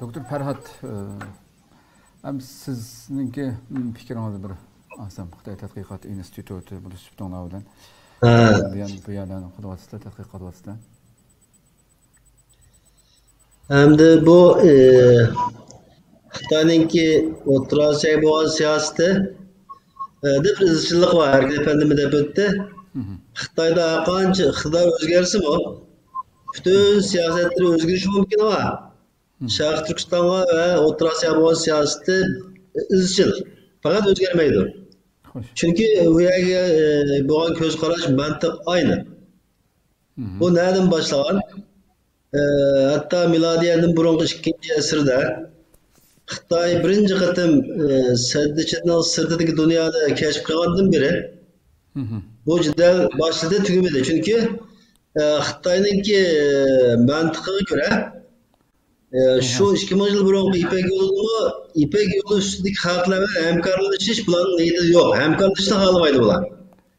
doktor farhod ham sizningki fikringizni bir olsam xitoy tadqiqot instituti bilan bu yerdan qilyapsizlar tadqiqot qilyapsizlar. Hamda bu xitoyninki o'rta bo'lgan siyosati deb izchillik bor har efendimi deb o'tdi. Xitoyda qancha xitoy o'zgarsimi butun siyosatlar o'zgarishi mumkin ama sharq turkistonga va o'rta bo'lgan siyosati izchil faqat o'zgarmaydi chunki u yerga bo'lgan ko'z qarash mantiq ayni bu nereden boshlagan hatto milodiyadan burungi ikkinchi asrda xitoy birinchi qatim sirtidagi dunyoni kashf qilgandan beri bu jidal boshida tugamadi chunki xitoyniki mantiqiga ko'ra Ee, şu İşkimacılı Bronco İpek yolunu İpek yolu üstündeki halkla hemkarlaşış bulan neydi? Yok. Hemkarlaşışta halmaydı bulan.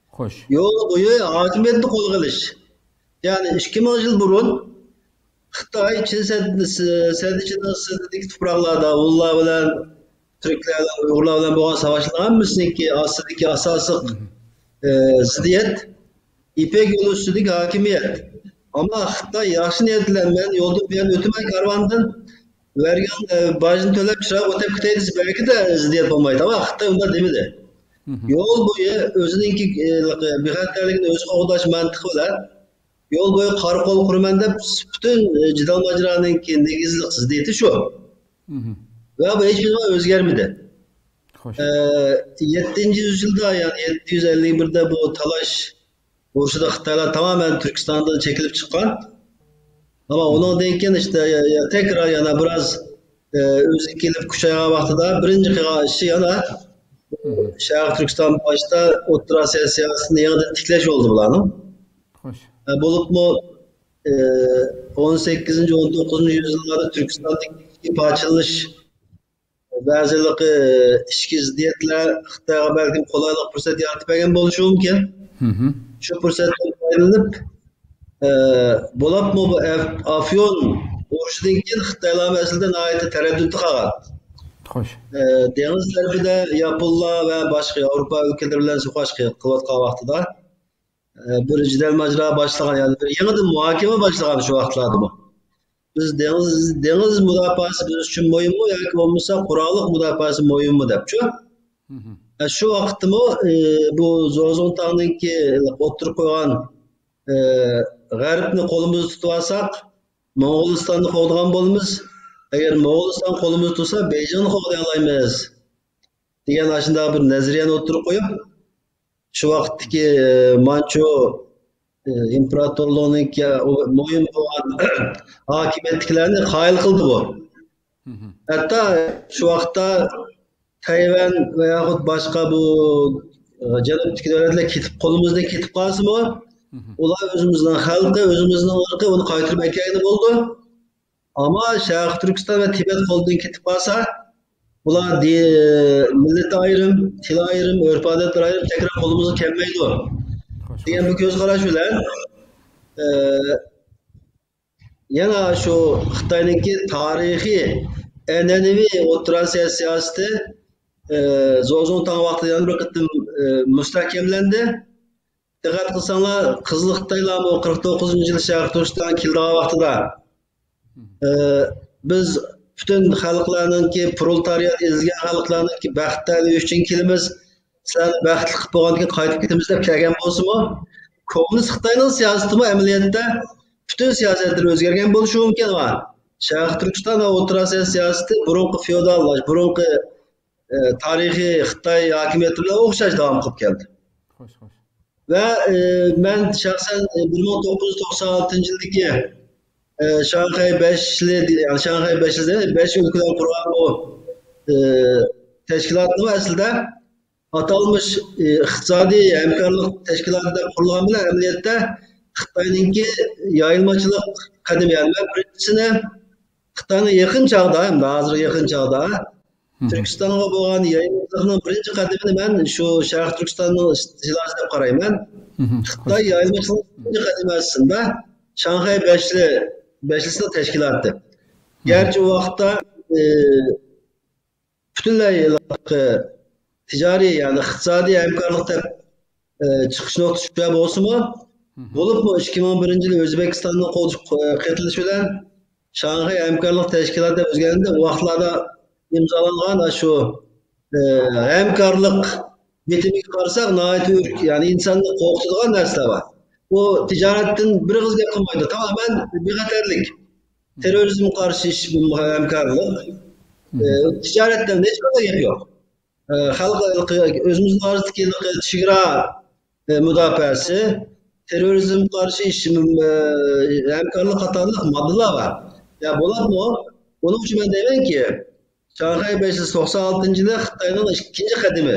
Hoş. Yol boyu hakimiyetli kol kılış. Yani İşkimacılı burun Xitay Çin sədicinin sədidiki topraklarda Uğurlar bilen Türklerle Uğurlar bilen boğan savaşlanan mısın ki aslındaki asasık e, ziddiyet İpek yolu üstündeki hakimiyet. Ama hatta yaxşı niyetlenmen, yolda bir ötümen karvandın, vergen e, bacını tölep çırağı o tepkideydisi belki de ziddiyet olmaydı ama hatta onlar demedi. Yol boyu özününki e, e bir hatterliğinde özü oğdaş mantığı olan yol boyu karı kol kurman deb bütün e, cidal maciranınki negizlik ziddiyeti şu. Ve bu hiçbir zaman özgermedi. Hoş. E, 7. yüzyılda yani 751'de bu talaş Bursa'da Xitaylar tamamen Türkistan'dan çekilip çıkan ama ona denken işte ya, ya tekrar yana biraz e, özü gelip kuşağa vaxtıda birinci kışı şey yana Şarkı Türkistan başta Otur Asya siyasetinde yanında tikleş oldu bulanım. Hoş. Yani bulup mu e, 18. 19. yüzyıllarda Türkistan'daki parçalış bazılık e, e işkiz diyetle Xitay'a belki kolaylık fırsat yaratıp egen buluşuğum ki. Hı hı mumkin shu fursatdan foydalanib bo'libmi bu afyon urushidan keyin xitoylar nihoyatda taraddudda qolgan xo'sh dengiz tarafida yaponlar va boshqa yevropa ülkeleri bilan suhbash qilayotgan vaqtida bir jidal majro boshlagan ya'ni yangidan muhokama boshlagan shu vaqtlarda bu. Biz dengiz dengiz mudofaasi biz uchun muhimmi yoki bo'lmasa qurolliq mudofaasi muhimmi debchi shu vaqtdami bu zo'zontaniki o'tirib qo'ygan g'arbni qo'limizda tutib olsak mo'g'ulistonni qo'g'digan bo'lamiz. Agar mo'g'uliston qo'limizda tursa bejonni qo'g'day olamiz. Degan ana shunday bir nazariyani o'tirib qo'yib shu vaqtdagi manchu imperatorlikniki mo'yin bo'lgan hokimiyatliklarni qoyil qildi bu. Hatto shu vaqtda Tayvan veyahut başka bu e, Cenab-ı kitip kolumuzda kitip kalsın mı? Ular özümüzden halkı, özümüzden ırkı bunu kaytır mekanı buldu. Ama Şarkı Türkistan ve Tibet kolundan kitip kalsa Bunlar diye, millete ayrım, til ayrım, örf adetler ayrım tekrar kolumuzu kemmeydi o. Diyen bu göz karış bilen yana şu Hıhtay'ınki tarihi, enenevi Orta Asya siyaseti Zozontan vaqtida yana bir qatim e, mustahkamlandi. Diqqat qilsanglar, Qizil Xitoylar 49 yil shahar to'shdan kelgan vaqtida e, biz butun xalqlarninki proletariat ezgan xalqlarninki baxtli uchun kelamiz. Sizlarni baxtli qilib bo'lgandan qaytib ketamiz deb kelgan bo'lsinmi kommunist Xitoyning siyosatimi amaliyotda butun siyosatlar o'zgargan bo'lishi mumkin va Sharq Turkiston va O'rta Osiyo siyosati burunqi feodallash, burunqi tarixiy xitoy hokimiyati bilan o'xshash davom qilib keldi xo'sh xo'sh va man shaxsan bir ming to'qqiz yuz to'qson oltinchi yildagi shanxay beshli ya'ni shanxay beshli besh o'lkadan qurgan bu tashkilotni aslida atalmish iqtisodiy hamkorlik tashkiloti deb qurilgan bilan amaliyotda xitoyninki yoyilmachilik qadim ya'ni birinchisini xitoyni yaqin chog'da hozir yaqin chog'da turkistonga bo'lgan yoyilmachilikning birinchi qadamini man shu sharq turkistonni silasi deb qarayman xitoy yoyilmachilik birinchi qadamasida shanxay beshli beshlisida tashkiloti garchi u vaqtda butunlay tijoriy ya'ni iqtisodiy hamkorlik deb chiqish nuqtasi bo'lsinmi bo'libmi ikki ming birinchi yil o'zbekistonni qatilishi bilan shanxay hamkorlik tashkiloti o'zgarganda u vaqtlarda imzolangan shu hamkorlik bitimiga qarasak ya'ni insonni qo'rqitadigan narsalar bor bu tijoratdan bir og'iz gap qilmaydi tamoman bexatarlik terrorizmga qarshi ish hamkorlik tijoratdan hech qanday gap yo'q xalq o'zimizni orasidagi chegara mudofaasi terrorizmga qarshi ish hamkorlik qatorliq moddalar bor ya bo'ladimi buning uchun man deymanki shanxay besh yuz to'qson oltinchi yili xitoyning ikkinchi qadami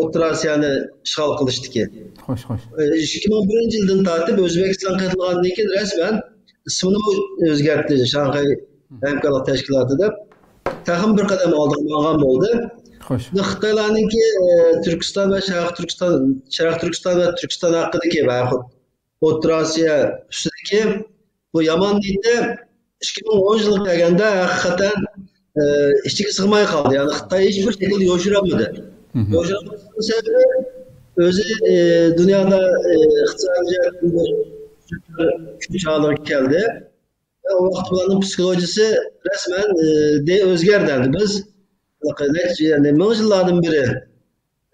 o'rta osiyoni ishg'ol qilishdiki. Xo'sh xo'sh. Ikki ming birinchi yildan tortib o'zbekiston qaytilgandan keyin rasman ismini o'zgartdi shanxay hamkorlik tashkiloti deb taxmin bir qadam oldinga borgan bo'ldi. Xo'sh. Xitoylarniki turkiston va sharq turkiston sharq turkiston va turkiston haqidagi o'rta osiyo ustidagi bu yomon niyatda ikki ming o'n yilga kelganda haqiqatdan Ee, e, işçi sığmaya kaldı. Yani Kıtay hiçbir şekilde yoşuramadı. Yoşuramasının sebebi özü e, dünyada e, iktisadi çağlar geldi. E, o vakit bulanın psikolojisi resmen e, de özger derdi biz. Yani mıng yıllardan biri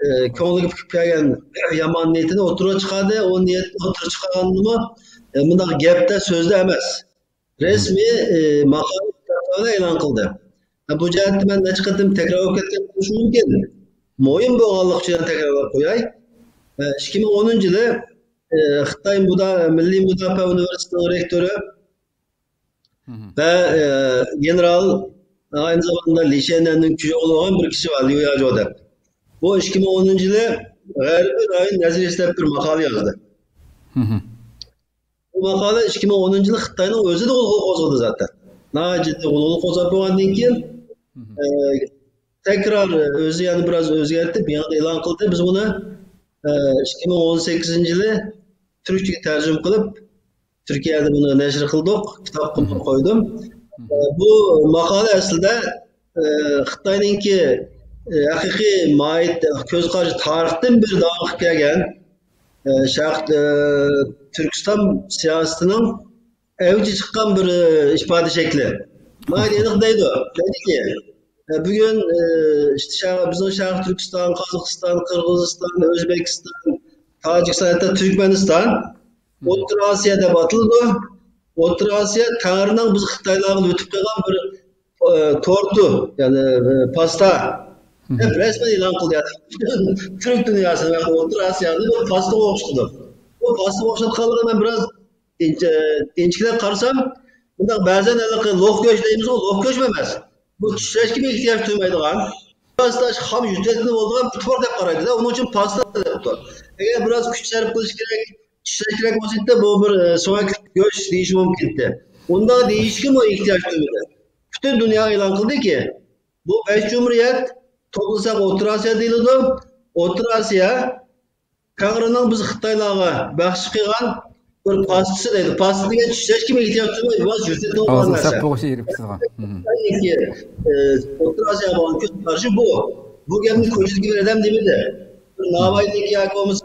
e, ko'ngliga pukib kelgan yomon niyatini o'tirib chiqadi u niyat o'tirib chiqqanmi e, bunday gapda so'zda emas resmiy e, maqola e'lon qildi bu jihatda man necha qatim takrorlab ketgan bo'lishi mumkin mo'yin bo'lganlik uchun takrorlab qo'yay ikki ming o'ninchi yili xitoy milliy mudofaa universitetining rektori ve e, general aynı zamanda Li Shenen'in küçük olan bir kişi var Liu Yajo'da. Bu 2010 yılı Garibi Rayın Neziresi bir makale yazdı. Bu makale 2010 yılı Xitayning o'zi de qo'l qo'zg'adi zaten. Na ciddi keyin e, tekrar o'zi yana biroz o'zgartib yana e'lon qildi. Biz buni 2018 e, yılı turkchaga tarjima qilib Türkiye'de bunu neşr qildik, kitob qilib qo'ydim. Bu maqola aslida Xitoyninki haqiqiy mayit ko'z qarashi tarixdan beri davom qilib kelgan Sharq Turkiston siyosatining avji chiqqan bir ifoda shakli. Mayit aniq deydi. Deydiki, Bugün e, işte bizim Şarkı Türkistan, Kazakistan, Kırgızistan, Özbekistan, Tacikistan, hatta Türkmenistan O'ttir Asiyada batıldı. O'ttir Asiya Tanrı'nın biz Xitaylarga ötüp kalgan bir e, tortu, yani e, pasta. Hep resmen ilan kıldı. Yani. Türk dünyasını ve O'ttir Asya'da bir pasta okşadı. Bu pasta okşatkanlığı ben biraz inç, inçkiler karsam, bundan bazen alakalı loh göç deyimiz o, loh göç memez. Bu tushirishga ehtiyoj tuymaydigan pasta ham yutatni bo'lgan putvor deb qaraydida uning uchun pasta debdi. Agar biroz kuch sarf qilish kerak kerak bo'lsada bu bir e, so'ngak go'sht deyish mumkinda unda deyishga ehtiyoj duymaydi butun dunyo e'lon qildiki bu besh jumriyat to'plasak o'rta osiyo deyiladi o'rta osiyo kagrining biz xitoylarga baxsh qilgan 그걸 바스를 дейді 시작이 деген 이와주세 또 만나서 사 보시 이렇게 사. 이게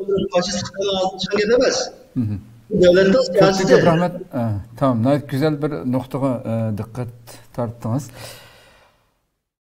bir faşist kanı altı тамам, tamam, güzel bir dikkat тарттыңыз.